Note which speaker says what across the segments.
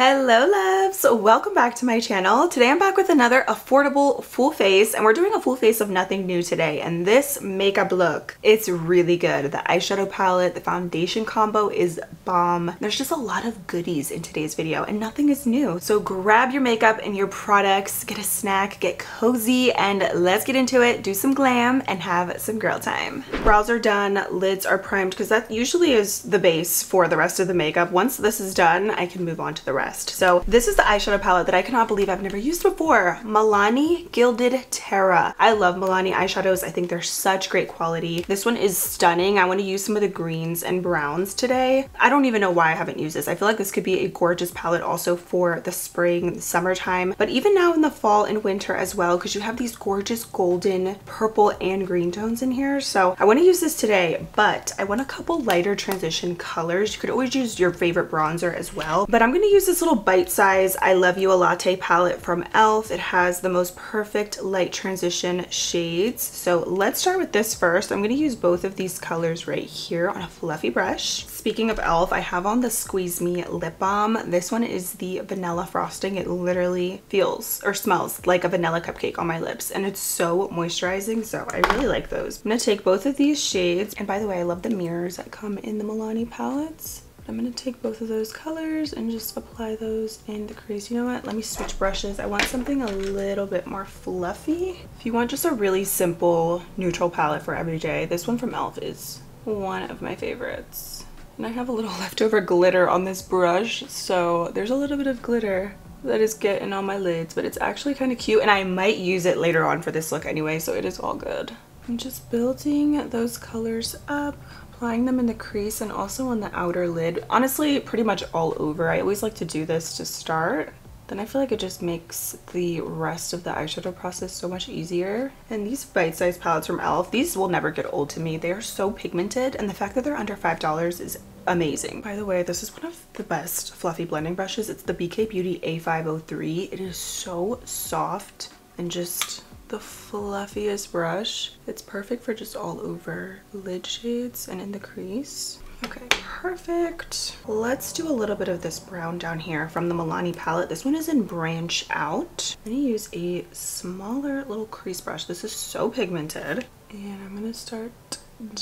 Speaker 1: Hello loves! Welcome back to my channel. Today I'm back with another affordable full face and we're doing a full face of nothing new today and this makeup look, it's really good. The eyeshadow palette, the foundation combo is bomb. There's just a lot of goodies in today's video and nothing is new. So grab your makeup and your products, get a snack, get cozy and let's get into it, do some glam and have some girl time. Brows are done, lids are primed because that usually is the base for the rest of the makeup. Once this is done, I can move on to the rest. So this is eyeshadow palette that I cannot believe I've never used before. Milani Gilded Terra. I love Milani eyeshadows. I think they're such great quality. This one is stunning. I want to use some of the greens and browns today. I don't even know why I haven't used this. I feel like this could be a gorgeous palette also for the spring, the summertime, but even now in the fall and winter as well because you have these gorgeous golden, purple, and green tones in here. So I want to use this today, but I want a couple lighter transition colors. You could always use your favorite bronzer as well, but I'm going to use this little bite size I Love You a Latte palette from e.l.f. It has the most perfect light transition shades. So let's start with this first. I'm going to use both of these colors right here on a fluffy brush. Speaking of e.l.f., I have on the Squeeze Me Lip Balm. This one is the vanilla frosting. It literally feels or smells like a vanilla cupcake on my lips and it's so moisturizing. So I really like those. I'm going to take both of these shades. And by the way, I love the mirrors that come in the Milani palettes. I'm going to take both of those colors and just apply those in the crease. You know what? Let me switch brushes. I want something a little bit more fluffy. If you want just a really simple neutral palette for every day, this one from e.l.f. is one of my favorites. And I have a little leftover glitter on this brush, so there's a little bit of glitter that is getting on my lids, but it's actually kind of cute and I might use it later on for this look anyway, so it is all good. I'm just building those colors up applying them in the crease and also on the outer lid. Honestly, pretty much all over. I always like to do this to start. Then I feel like it just makes the rest of the eyeshadow process so much easier. And these bite-sized palettes from e.l.f., these will never get old to me. They are so pigmented and the fact that they're under $5 is amazing. By the way, this is one of the best fluffy blending brushes. It's the BK Beauty A503. It is so soft and just the fluffiest brush. It's perfect for just all over lid shades and in the crease. Okay, perfect. Let's do a little bit of this brown down here from the Milani palette. This one is in Branch Out. I'm gonna use a smaller little crease brush. This is so pigmented. And I'm gonna start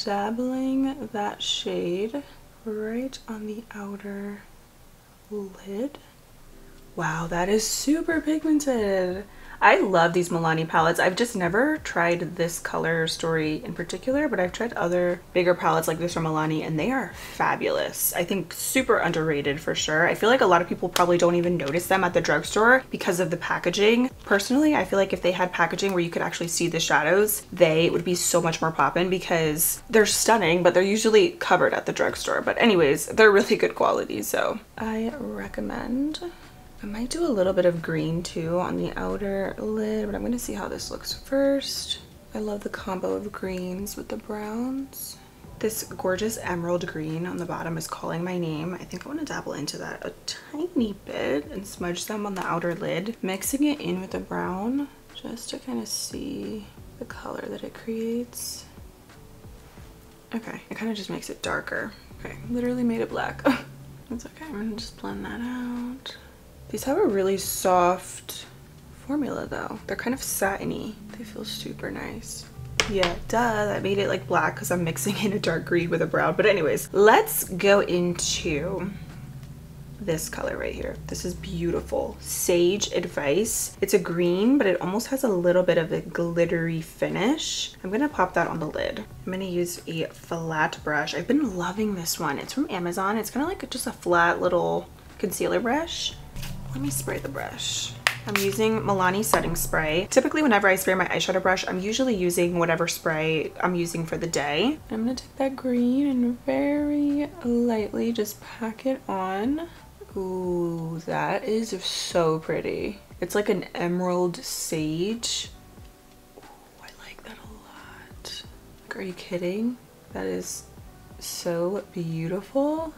Speaker 1: dabbling that shade right on the outer lid. Wow, that is super pigmented. I love these Milani palettes. I've just never tried this color story in particular, but I've tried other bigger palettes like this from Milani and they are fabulous. I think super underrated for sure. I feel like a lot of people probably don't even notice them at the drugstore because of the packaging. Personally, I feel like if they had packaging where you could actually see the shadows, they would be so much more poppin' because they're stunning, but they're usually covered at the drugstore. But anyways, they're really good quality, so I recommend. I might do a little bit of green too on the outer lid, but I'm gonna see how this looks first. I love the combo of greens with the browns. This gorgeous emerald green on the bottom is calling my name. I think I want to dabble into that a tiny bit and smudge them on the outer lid, mixing it in with the brown just to kind of see the color that it creates. Okay, it kind of just makes it darker. Okay, literally made it black. That's okay. I'm gonna just blend that out. These have a really soft formula though. They're kind of satiny. They feel super nice. Yeah, duh, that made it like black because I'm mixing in a dark green with a brown. But anyways, let's go into this color right here. This is beautiful. Sage Advice. It's a green, but it almost has a little bit of a glittery finish. I'm gonna pop that on the lid. I'm gonna use a flat brush. I've been loving this one. It's from Amazon. It's kind of like just a flat little concealer brush. Let me spray the brush. I'm using Milani setting spray. Typically whenever I spray my eyeshadow brush, I'm usually using whatever spray I'm using for the day. I'm gonna take that green and very lightly just pack it on. Ooh, that is so pretty. It's like an emerald sage. Ooh, I like that a lot. Like, are you kidding? That is so beautiful.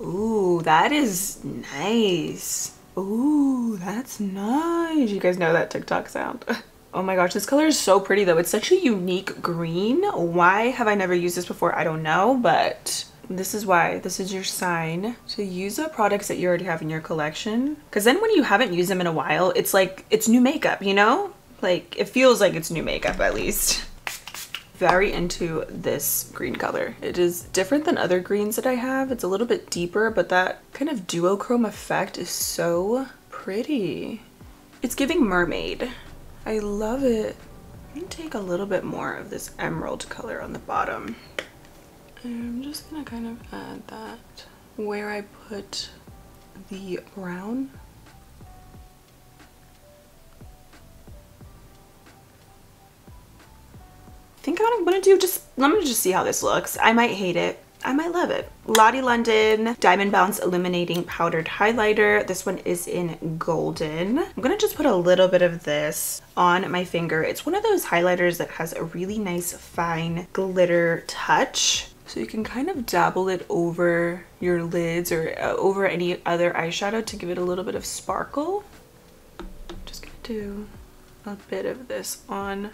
Speaker 1: Ooh, that is nice. Ooh, that's nice. You guys know that TikTok sound. oh my gosh, this color is so pretty though. It's such a unique green. Why have I never used this before? I don't know, but this is why this is your sign to use up products that you already have in your collection because then when you haven't used them in a while it's like it's new makeup you know like it feels like it's new makeup at least very into this green color. It is different than other greens that i have. It's a little bit deeper but that kind of duochrome effect is so pretty. It's giving mermaid. I love it. I'm gonna take a little bit more of this emerald color on the bottom. I'm just gonna kind of add that where I put the brown. What I'm gonna do just, let me just see how this looks. I might hate it. I might love it. Lottie London Diamond Bounce Illuminating Powdered Highlighter. This one is in golden. I'm gonna just put a little bit of this on my finger. It's one of those highlighters that has a really nice fine glitter touch. So you can kind of dabble it over your lids or uh, over any other eyeshadow to give it a little bit of sparkle. Just gonna do a bit of this on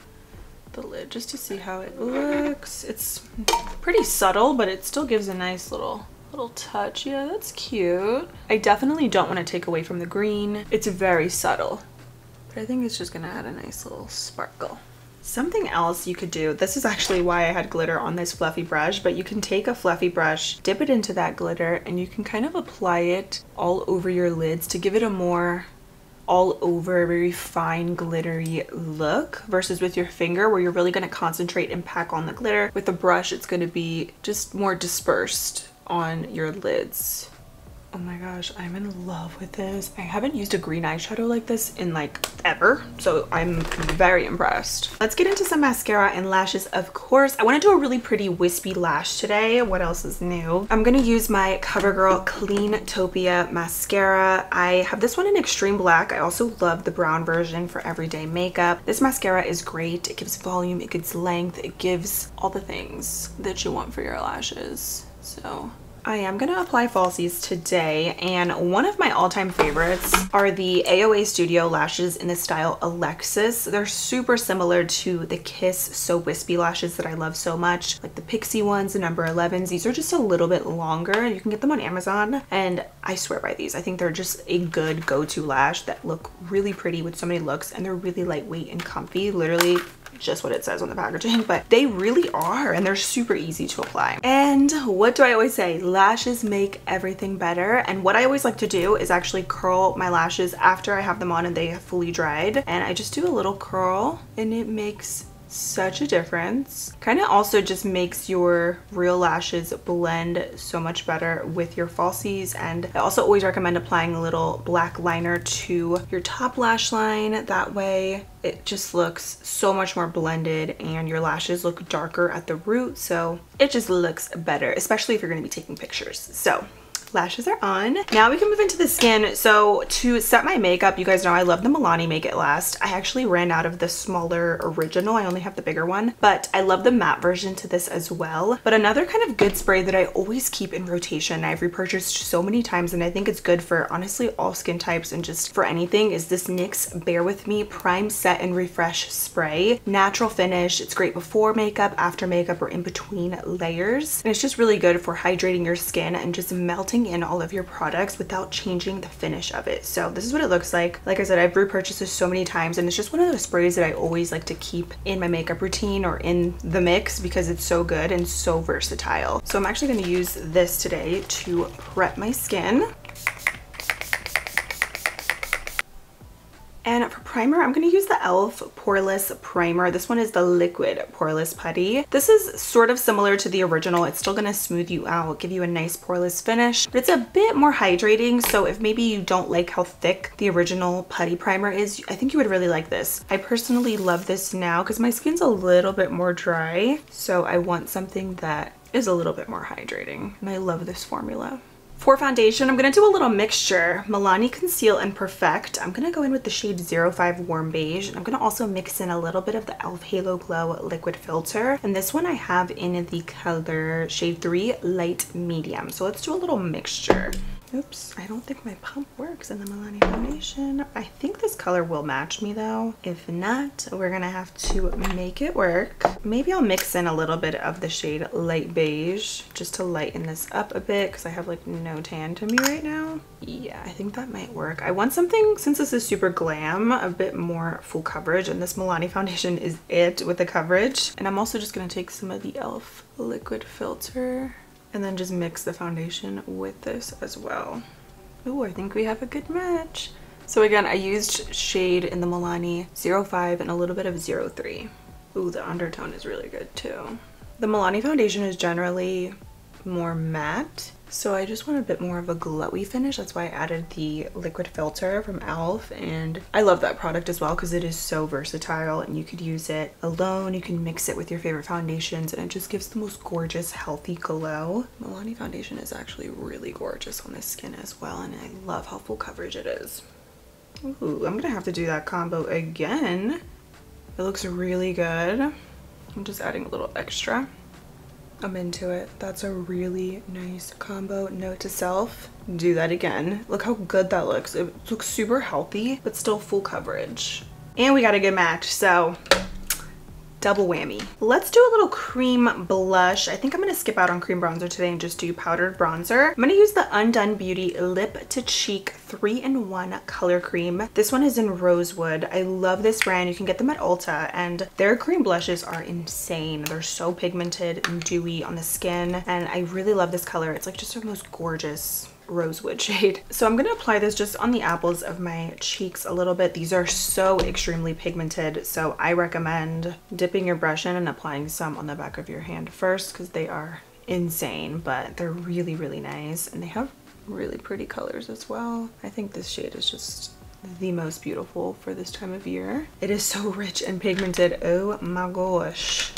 Speaker 1: the lid just to see how it looks. It's pretty subtle, but it still gives a nice little little touch. Yeah, that's cute. I definitely don't want to take away from the green. It's very subtle, but I think it's just gonna add a nice little sparkle. Something else you could do, this is actually why I had glitter on this fluffy brush, but you can take a fluffy brush, dip it into that glitter, and you can kind of apply it all over your lids to give it a more all over very fine glittery look versus with your finger where you're really going to concentrate and pack on the glitter. With the brush it's going to be just more dispersed on your lids. Oh my gosh, I'm in love with this. I haven't used a green eyeshadow like this in like ever, so I'm very impressed. Let's get into some mascara and lashes, of course. I want to do a really pretty wispy lash today. What else is new? I'm going to use my CoverGirl Clean Topia mascara. I have this one in extreme black. I also love the brown version for everyday makeup. This mascara is great. It gives volume, it gives length, it gives all the things that you want for your lashes. So I am to apply falsies today and one of my all-time favorites are the AOA Studio lashes in the style Alexis. They're super similar to the Kiss So Wispy lashes that I love so much, like the Pixie ones, the number 11s. These are just a little bit longer. And you can get them on Amazon and I swear by these. I think they're just a good go-to lash that look really pretty with so many looks and they're really lightweight and comfy. Literally just what it says on the packaging, but they really are and they're super easy to apply. And what do I always say? Lashes make everything better. And what I always like to do is actually curl my lashes after I have them on and they have fully dried. And I just do a little curl and it makes such a difference. Kind of also just makes your real lashes blend so much better with your falsies and I also always recommend applying a little black liner to your top lash line. That way it just looks so much more blended and your lashes look darker at the root so it just looks better especially if you're going to be taking pictures. So lashes are on. Now we can move into the skin. So to set my makeup, you guys know I love the Milani Make It Last. I actually ran out of the smaller original. I only have the bigger one, but I love the matte version to this as well. But another kind of good spray that I always keep in rotation, I've repurchased so many times and I think it's good for honestly all skin types and just for anything is this NYX Bare With Me Prime Set and Refresh Spray. Natural finish. It's great before makeup, after makeup, or in between layers. And it's just really good for hydrating your skin and just melting in all of your products without changing the finish of it. So this is what it looks like. Like I said, I've repurchased this so many times and it's just one of those sprays that I always like to keep in my makeup routine or in the mix because it's so good and so versatile. So I'm actually gonna use this today to prep my skin. Primer, I'm going to use the e.l.f. Poreless Primer. This one is the Liquid Poreless Putty. This is sort of similar to the original. It's still going to smooth you out, give you a nice poreless finish, but it's a bit more hydrating. So if maybe you don't like how thick the original putty primer is, I think you would really like this. I personally love this now because my skin's a little bit more dry. So I want something that is a little bit more hydrating. And I love this formula. For foundation, I'm going to do a little mixture. Milani Conceal and Perfect. I'm going to go in with the shade 05 Warm Beige. I'm going to also mix in a little bit of the e.l.f. Halo Glow Liquid Filter. And this one I have in the color shade 3 Light Medium. So let's do a little mixture. Oops, I don't think my pump works in the Milani foundation. I think this color will match me though. If not, we're gonna have to make it work. Maybe I'll mix in a little bit of the shade Light Beige just to lighten this up a bit because I have like no tan to me right now. Yeah, I think that might work. I want something, since this is super glam, a bit more full coverage and this Milani foundation is it with the coverage. And I'm also just gonna take some of the e.l.f. liquid filter and then just mix the foundation with this as well. Oh, I think we have a good match. So again, I used shade in the Milani 05 and a little bit of 03. Ooh, the undertone is really good too. The Milani foundation is generally more matte so I just want a bit more of a glowy finish. That's why I added the liquid filter from e.l.f. And I love that product as well because it is so versatile and you could use it alone. You can mix it with your favorite foundations and it just gives the most gorgeous, healthy glow. Milani foundation is actually really gorgeous on this skin as well. And I love how full coverage it is. Ooh, I'm gonna have to do that combo again. It looks really good. I'm just adding a little extra. I'm into it. That's a really nice combo. Note to self, do that again. Look how good that looks. It looks super healthy, but still full coverage. And we got a good match, so double whammy. Let's do a little cream blush. I think I'm gonna skip out on cream bronzer today and just do powdered bronzer. I'm gonna use the Undone Beauty Lip to Cheek 3-in-1 color cream. This one is in Rosewood. I love this brand. You can get them at Ulta and their cream blushes are insane. They're so pigmented and dewy on the skin and I really love this color. It's like just the most gorgeous rosewood shade. So I'm going to apply this just on the apples of my cheeks a little bit. These are so extremely pigmented, so I recommend dipping your brush in and applying some on the back of your hand first because they are insane, but they're really, really nice. And they have really pretty colors as well. I think this shade is just the most beautiful for this time of year. It is so rich and pigmented. Oh my gosh.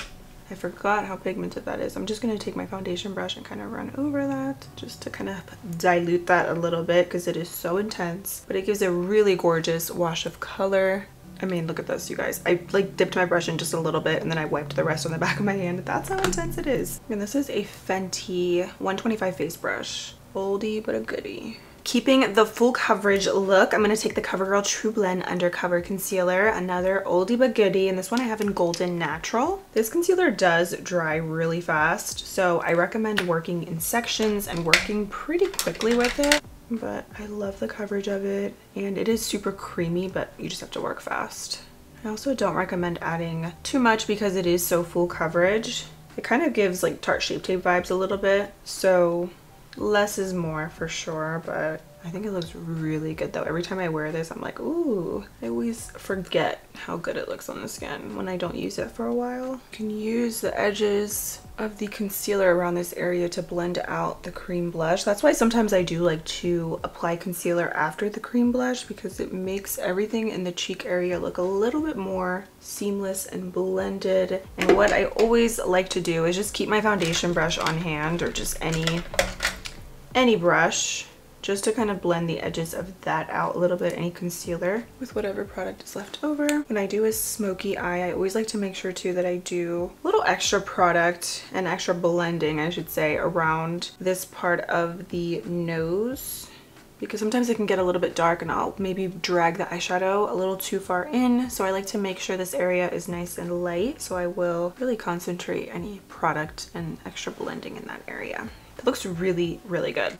Speaker 1: I forgot how pigmented that is. I'm just going to take my foundation brush and kind of run over that just to kind of dilute that a little bit because it is so intense. But it gives a really gorgeous wash of color. I mean, look at this, you guys. I like dipped my brush in just a little bit and then I wiped the rest on the back of my hand. That's how intense it is. And this is a Fenty 125 face brush. Oldie but a goodie. Keeping the full coverage look, I'm going to take the CoverGirl TruBlend Undercover Concealer, another oldie but goodie, and this one I have in Golden Natural. This concealer does dry really fast, so I recommend working in sections and working pretty quickly with it. But I love the coverage of it, and it is super creamy, but you just have to work fast. I also don't recommend adding too much because it is so full coverage. It kind of gives like Tarte Shape Tape vibes a little bit, so less is more for sure but I think it looks really good though. Every time I wear this, I'm like, ooh, I always forget how good it looks on the skin when I don't use it for a while. You can use the edges of the concealer around this area to blend out the cream blush. That's why sometimes I do like to apply concealer after the cream blush because it makes everything in the cheek area look a little bit more seamless and blended. And what I always like to do is just keep my foundation brush on hand or just any any brush just to kind of blend the edges of that out a little bit, any concealer with whatever product is left over. When I do a smoky eye, I always like to make sure too that I do a little extra product and extra blending, I should say, around this part of the nose because sometimes it can get a little bit dark and I'll maybe drag the eyeshadow a little too far in. So I like to make sure this area is nice and light. So I will really concentrate any product and extra blending in that area. It looks really, really good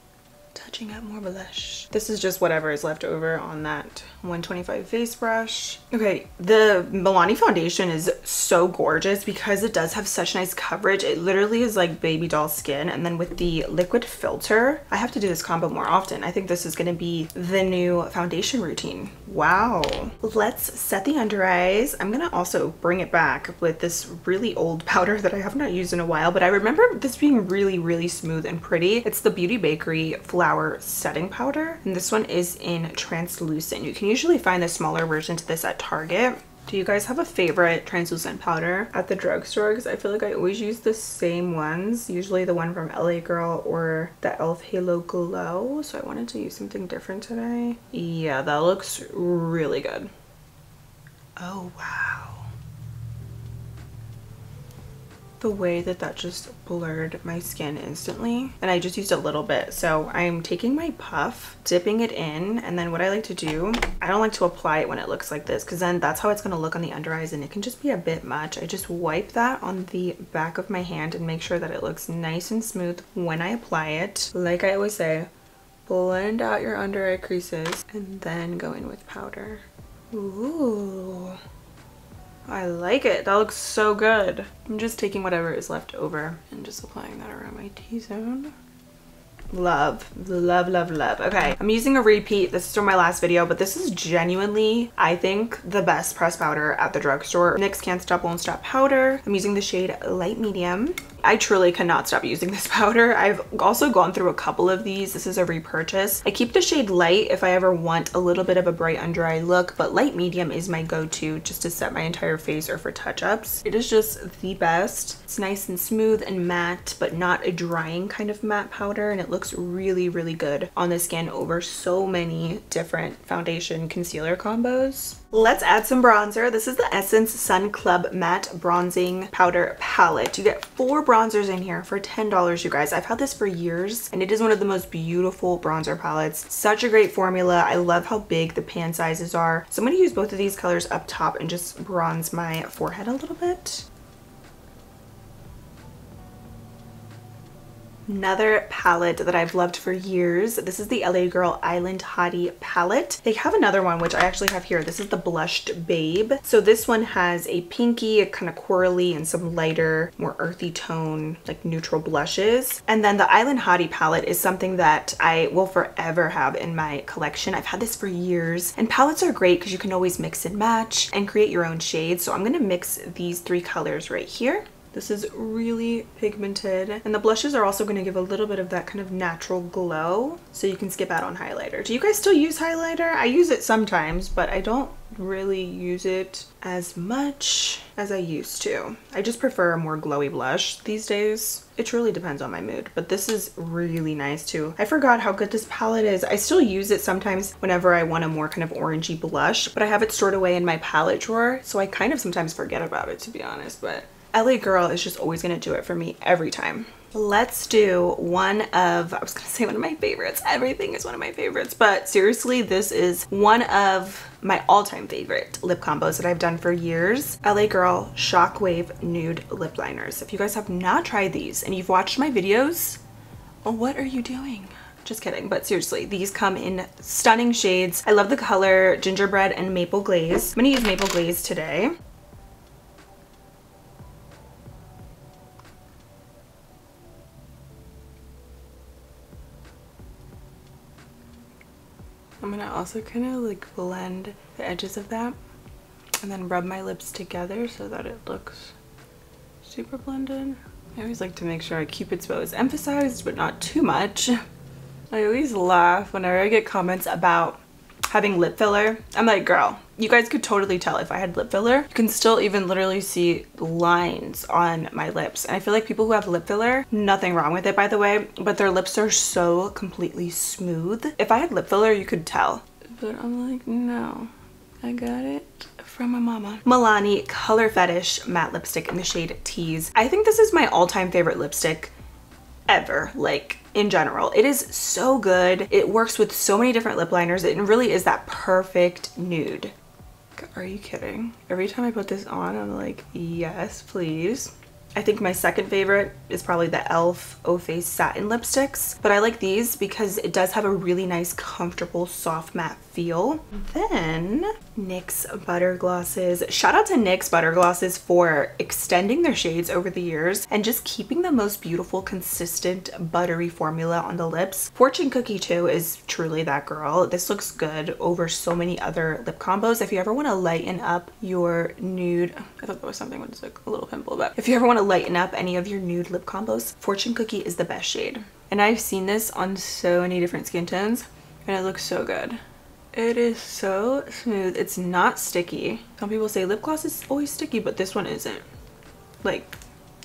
Speaker 1: touching up more blush. This is just whatever is left over on that 125 face brush. Okay, the Milani foundation is so gorgeous because it does have such nice coverage. It literally is like baby doll skin. And then with the liquid filter, I have to do this combo more often. I think this is gonna be the new foundation routine. Wow. Let's set the under eyes. I'm gonna also bring it back with this really old powder that I have not used in a while, but I remember this being really, really smooth and pretty. It's the Beauty Bakery Flour Setting Powder. And this one is in translucent. You can usually find the smaller version to this at Target. Do you guys have a favorite translucent powder at the drugstore? Because I feel like I always use the same ones. Usually the one from LA Girl or the e.l.f. Halo Glow. So I wanted to use something different today. Yeah, that looks really good. Oh, wow. The way that that just blurred my skin instantly and I just used a little bit. So I'm taking my puff dipping it in and then what I like to do I don't like to apply it when it looks like this because then that's how it's going to look on the under eyes and it can just be a bit much. I just wipe that on the back of my hand and make sure that it looks nice and smooth when I apply it. Like I always say blend out your under eye creases and then go in with powder. Ooh. I like it. That looks so good. I'm just taking whatever is left over and just applying that around my T-zone. Love, love, love, love. Okay, I'm using a repeat. This is from my last video, but this is genuinely, I think, the best pressed powder at the drugstore. NYX Can't Stop Won't Stop powder. I'm using the shade Light Medium. I truly cannot stop using this powder. I've also gone through a couple of these. This is a repurchase. I keep the shade light if I ever want a little bit of a bright under eye look, but light medium is my go-to just to set my entire face or for touch-ups. It is just the best. It's nice and smooth and matte, but not a drying kind of matte powder, and it looks really, really good on the skin over so many different foundation concealer combos. Let's add some bronzer. This is the Essence Sun Club Matte Bronzing Powder Palette. You get four bronzers in here for $10, you guys. I've had this for years, and it is one of the most beautiful bronzer palettes. Such a great formula. I love how big the pan sizes are. So I'm going to use both of these colors up top and just bronze my forehead a little bit. Another palette that I've loved for years. This is the LA Girl Island Hottie palette. They have another one, which I actually have here. This is the Blushed Babe. So this one has a pinky, a kind of corally, and some lighter, more earthy tone, like neutral blushes. And then the Island Hottie palette is something that I will forever have in my collection. I've had this for years. And palettes are great because you can always mix and match and create your own shades. So I'm going to mix these three colors right here. This is really pigmented. And the blushes are also going to give a little bit of that kind of natural glow. So you can skip out on highlighter. Do you guys still use highlighter? I use it sometimes, but I don't really use it as much as I used to. I just prefer a more glowy blush these days. It truly depends on my mood, but this is really nice too. I forgot how good this palette is. I still use it sometimes whenever I want a more kind of orangey blush, but I have it stored away in my palette drawer, so I kind of sometimes forget about it to be honest, but LA Girl is just always gonna do it for me every time. Let's do one of, I was gonna say one of my favorites. Everything is one of my favorites, but seriously, this is one of my all-time favorite lip combos that I've done for years. LA Girl Shockwave Nude Lip Liners. If you guys have not tried these and you've watched my videos, what are you doing? just kidding but seriously these come in stunning shades i love the color gingerbread and maple glaze i'm gonna use maple glaze today I'm gonna also kind of like blend the edges of that and then rub my lips together so that it looks super blended. I always like to make sure Cupid's bow is emphasized but not too much. I always laugh whenever I get comments about having lip filler. I'm like, girl, you guys could totally tell if I had lip filler. You can still even literally see lines on my lips. And I feel like people who have lip filler, nothing wrong with it by the way, but their lips are so completely smooth. If I had lip filler, you could tell. But I'm like, no, I got it from my mama. Milani Color Fetish Matte Lipstick in the shade Tease. I think this is my all-time favorite lipstick ever. Like, in general. It is so good. It works with so many different lip liners. It really is that perfect nude. Are you kidding? Every time I put this on, I'm like, yes, please. I think my second favorite is probably the e.l.f. O Face Satin Lipsticks. But I like these because it does have a really nice, comfortable, soft matte feel. Then NYX Butter Glosses. Shout out to NYX Butter Glosses for extending their shades over the years and just keeping the most beautiful, consistent, buttery formula on the lips. Fortune Cookie too is truly that girl. This looks good over so many other lip combos. If you ever want to lighten up your nude, I thought that was something with like a little pimple, but if you ever want to lighten up any of your nude lip combos, Fortune Cookie is the best shade. And I've seen this on so many different skin tones and it looks so good. It is so smooth. It's not sticky. Some people say lip gloss is always sticky, but this one isn't. Like,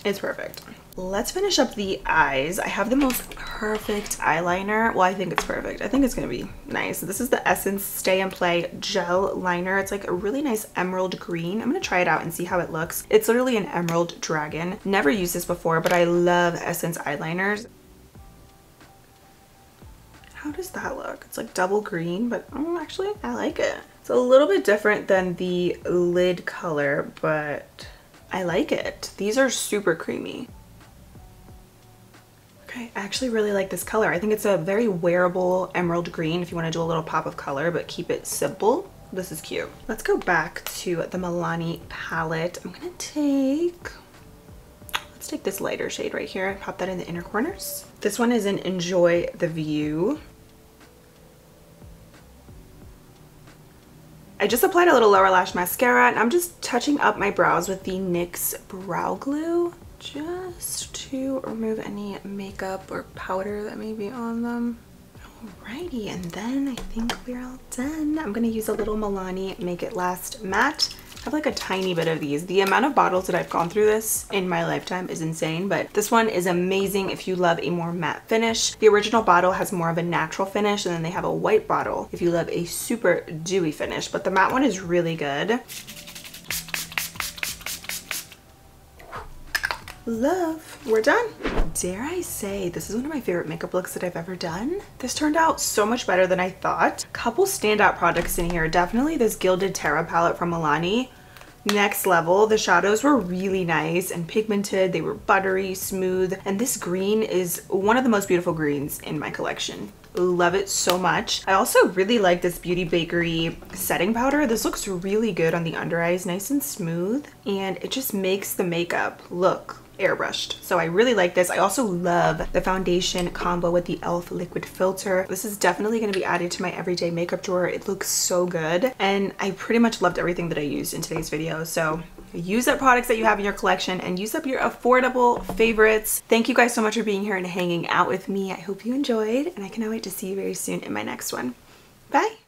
Speaker 1: it's perfect. Let's finish up the eyes. I have the most perfect eyeliner. Well, I think it's perfect. I think it's gonna be nice. This is the Essence Stay and Play Gel Liner. It's like a really nice emerald green. I'm gonna try it out and see how it looks. It's literally an emerald dragon. Never used this before, but I love Essence eyeliners. How does that look? It's like double green, but oh, actually I like it. It's a little bit different than the lid color, but I like it. These are super creamy. Okay, I actually really like this color. I think it's a very wearable emerald green if you want to do a little pop of color, but keep it simple. This is cute. Let's go back to the Milani palette. I'm gonna take, let's take this lighter shade right here. and Pop that in the inner corners. This one is in Enjoy the View. I just applied a little lower lash mascara and I'm just touching up my brows with the NYX Brow Glue just to remove any makeup or powder that may be on them. Alrighty, and then I think we're all done. I'm gonna use a little Milani Make It Last Matte. I have like a tiny bit of these. The amount of bottles that I've gone through this in my lifetime is insane, but this one is amazing if you love a more matte finish. The original bottle has more of a natural finish, and then they have a white bottle if you love a super dewy finish, but the matte one is really good. Love. We're done. Dare I say, this is one of my favorite makeup looks that I've ever done. This turned out so much better than I thought. A couple standout products in here. Definitely this Gilded Terra palette from Milani. Next level. The shadows were really nice and pigmented. They were buttery, smooth. And this green is one of the most beautiful greens in my collection love it so much. I also really like this Beauty Bakery setting powder. This looks really good on the under eyes, nice and smooth, and it just makes the makeup look airbrushed. So I really like this. I also love the foundation combo with the e.l.f. liquid filter. This is definitely going to be added to my everyday makeup drawer. It looks so good. And I pretty much loved everything that I used in today's video. So use up products that you have in your collection and use up your affordable favorites. Thank you guys so much for being here and hanging out with me. I hope you enjoyed and I cannot wait to see you very soon in my next one. Bye!